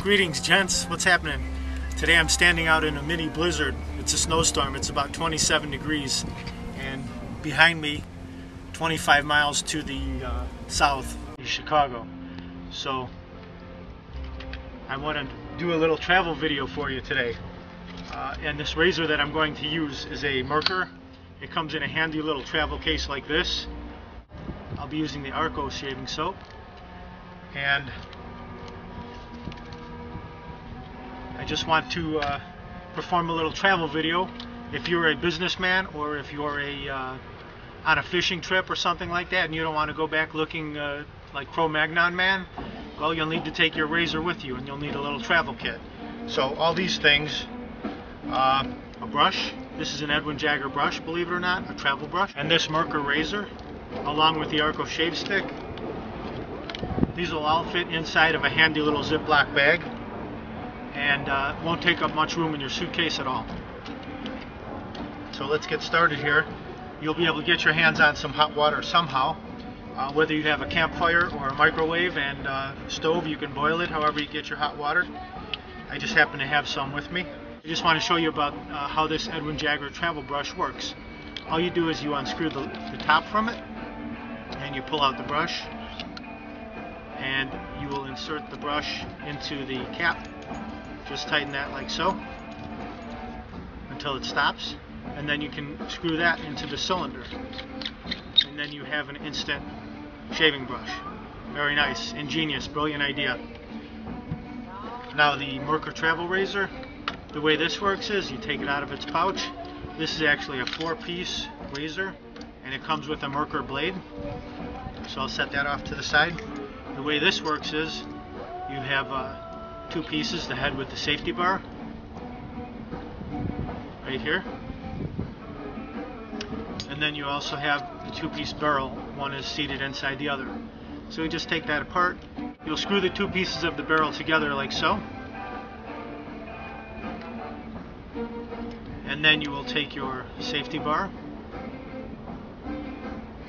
Greetings, gents. What's happening? Today I'm standing out in a mini blizzard. It's a snowstorm. It's about 27 degrees, and behind me, 25 miles to the uh, south, is Chicago. So I want to do a little travel video for you today. Uh, and this razor that I'm going to use is a Merkur. It comes in a handy little travel case like this. I'll be using the Arko shaving soap. And just want to uh, perform a little travel video. If you're a businessman or if you're a uh, on a fishing trip or something like that and you don't want to go back looking uh, like Cro-Magnon man, well you'll need to take your razor with you and you'll need a little travel kit. So all these things, uh, a brush, this is an Edwin Jagger brush believe it or not, a travel brush, and this Merkur razor along with the Arko shave stick. These will all fit inside of a handy little Ziploc bag and uh, won't take up much room in your suitcase at all. So let's get started here. You'll be able to get your hands on some hot water somehow. Uh, whether you have a campfire or a microwave and uh, stove, you can boil it however you get your hot water. I just happen to have some with me. I just want to show you about uh, how this Edwin Jagger travel brush works. All you do is you unscrew the, the top from it and you pull out the brush and you will insert the brush into the cap just tighten that like so until it stops and then you can screw that into the cylinder. And then you have an instant shaving brush. Very nice ingenious brilliant idea. Now the Merkur travel razor the way this works is you take it out of its pouch. This is actually a four-piece razor and it comes with a Merkur blade. So I'll set that off to the side. The way this works is you have uh, two pieces, the head with the safety bar. Right here. And then you also have the two-piece barrel. One is seated inside the other. So you just take that apart. You'll screw the two pieces of the barrel together like so. And then you will take your safety bar.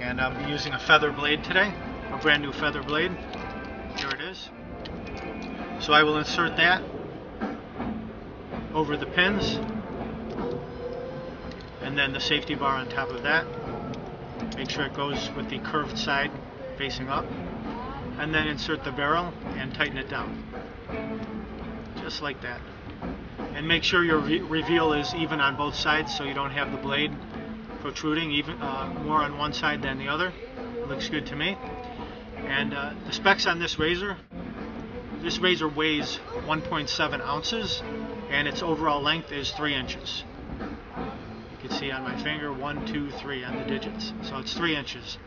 And I'm using a feather blade today a brand new feather blade. Here it is. So I will insert that over the pins and then the safety bar on top of that. Make sure it goes with the curved side facing up and then insert the barrel and tighten it down. Just like that. And make sure your re reveal is even on both sides so you don't have the blade protruding even uh, more on one side than the other. Looks good to me. And uh, the specs on this razor, this razor weighs 1.7 ounces and its overall length is 3 inches. You can see on my finger 1, 2, 3 on the digits. So it's 3 inches.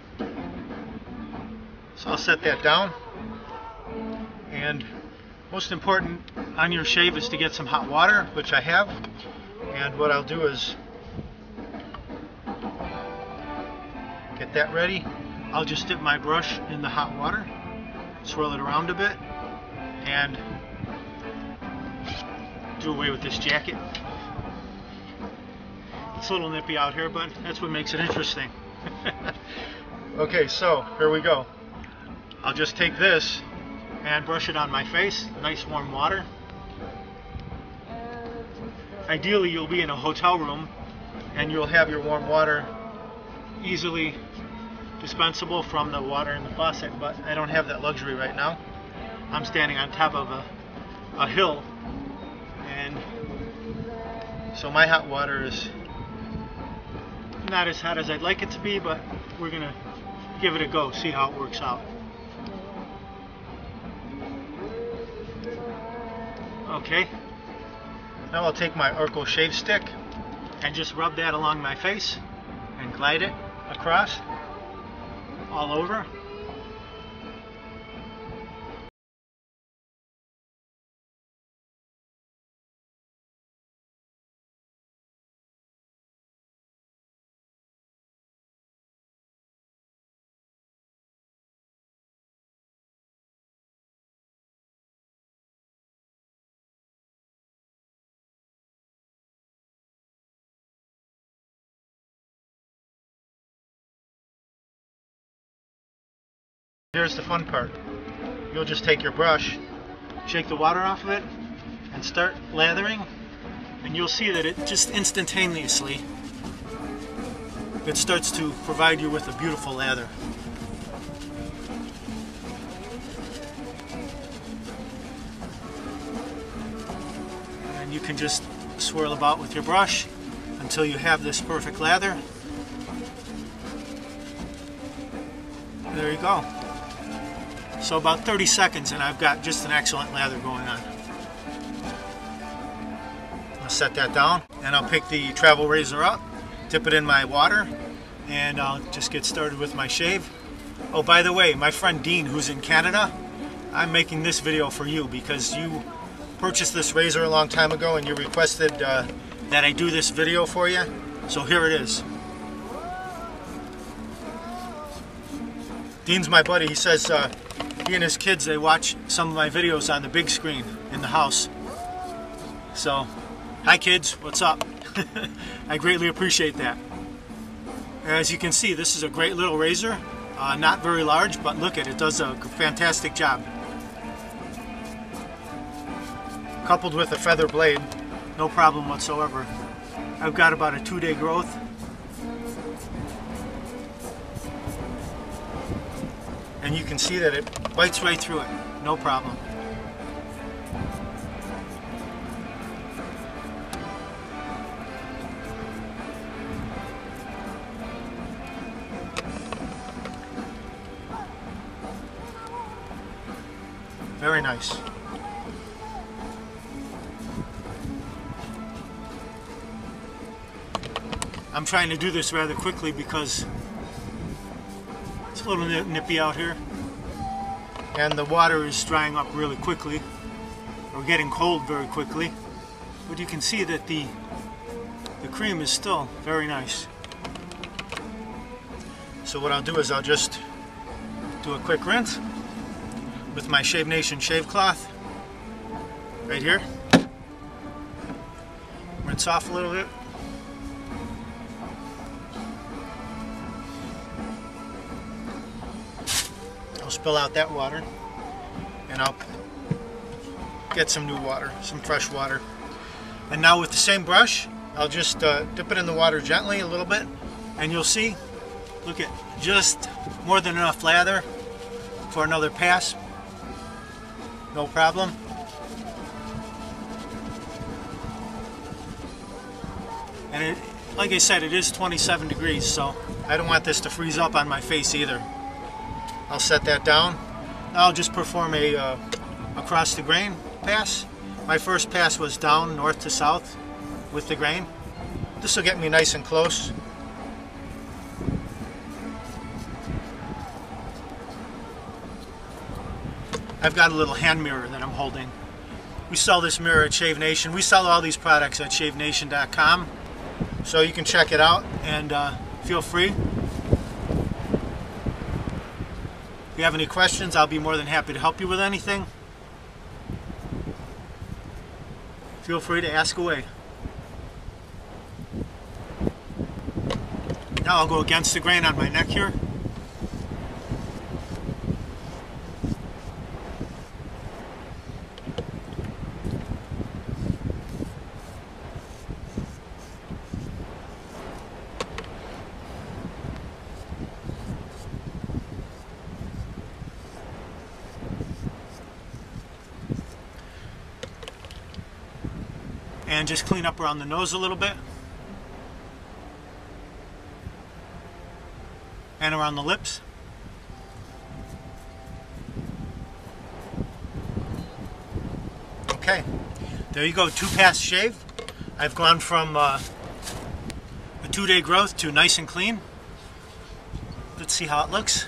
So I'll set that down. And most important on your shave is to get some hot water, which I have. And what I'll do is get that ready I'll just dip my brush in the hot water, swirl it around a bit, and do away with this jacket. It's a little nippy out here, but that's what makes it interesting. okay, so here we go. I'll just take this and brush it on my face, nice warm water. Ideally, you'll be in a hotel room and you'll have your warm water easily dispensable from the water in the faucet, but I don't have that luxury right now. I'm standing on top of a, a hill, and so my hot water is not as hot as I'd like it to be, but we're to give it a go, see how it works out. Okay, now I'll take my Arko shave stick and just rub that along my face and glide it across all over. Here's the fun part. You'll just take your brush, shake the water off of it, and start lathering. And you'll see that it just instantaneously it starts to provide you with a beautiful lather. And you can just swirl about with your brush until you have this perfect lather. There you go. So about 30 seconds and I've got just an excellent lather going on. I'll set that down and I'll pick the travel razor up, dip it in my water, and I'll just get started with my shave. Oh, by the way, my friend Dean, who's in Canada, I'm making this video for you because you purchased this razor a long time ago and you requested uh, that I do this video for you. So here it is. Dean's my buddy. He says uh, he and his kids, they watch some of my videos on the big screen in the house. So, hi kids, what's up? I greatly appreciate that. As you can see, this is a great little razor. Uh, not very large, but look at it, it does a fantastic job. Coupled with a feather blade, no problem whatsoever. I've got about a two-day growth. And you can see that it bites right through it, no problem. Very nice. I'm trying to do this rather quickly because it's a little nippy out here and the water is drying up really quickly or getting cold very quickly. But you can see that the the cream is still very nice. So what I'll do is I'll just do a quick rinse with my Shave Nation shave cloth right here. Rinse off a little bit spill out that water and I'll get some new water, some fresh water. And now with the same brush, I'll just uh, dip it in the water gently a little bit and you'll see, look at just more than enough lather for another pass. No problem. And it, like I said, it is 27 degrees, so I don't want this to freeze up on my face either. I'll set that down. Now I'll just perform a uh, across the grain pass. My first pass was down north to south with the grain. This will get me nice and close. I've got a little hand mirror that I'm holding. We sell this mirror at Shave Nation. We sell all these products at shavenation.com. So you can check it out and uh, feel free you have any questions, I'll be more than happy to help you with anything. Feel free to ask away. Now I'll go against the grain on my neck here. And just clean up around the nose a little bit. And around the lips. Okay. There you go two pass shave. I've gone from uh, a two-day growth to nice and clean. Let's see how it looks.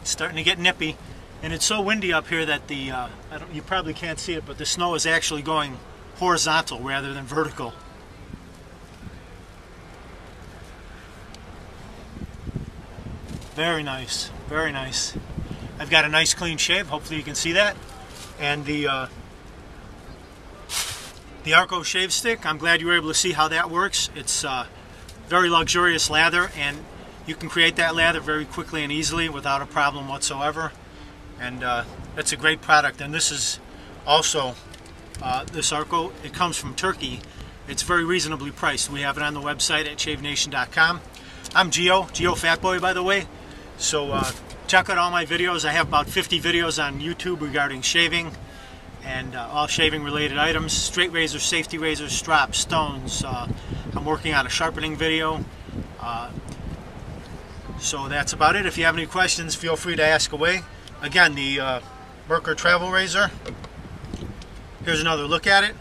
It's starting to get nippy and it's so windy up here that the, uh, you probably can't see it, but the snow is actually going horizontal rather than vertical. Very nice, very nice. I've got a nice clean shave, hopefully you can see that. And the, uh, the Arko shave stick, I'm glad you were able to see how that works. It's uh, very luxurious lather and you can create that lather very quickly and easily without a problem whatsoever. And uh, it's a great product. And this is also, uh, this Arko, it comes from Turkey. It's very reasonably priced. We have it on the website at shavenation.com. I'm Geo, Geo Fatboy by the way. So uh, check out all my videos. I have about 50 videos on YouTube regarding shaving and uh, all shaving related items. Straight razors, safety razors, straps, stones. Uh, I'm working on a sharpening video. Uh, so that's about it. If you have any questions, feel free to ask away. Again, the uh, Merkur Travel Razor. Here's another look at it.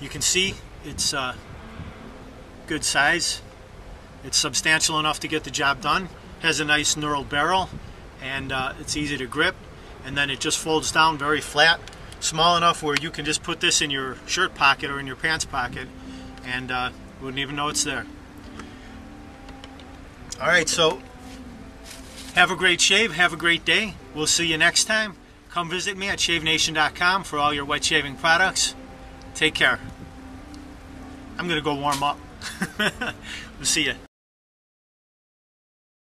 You can see it's uh, good size. It's substantial enough to get the job done. Has a nice knurled barrel and uh, it's easy to grip. And then it just folds down very flat, small enough where you can just put this in your shirt pocket or in your pants pocket and uh, wouldn't even know it's there. All right, so have a great shave. Have a great day. We'll see you next time. Come visit me at shavenation.com for all your wet shaving products. Take care. I'm going to go warm up. we'll see you.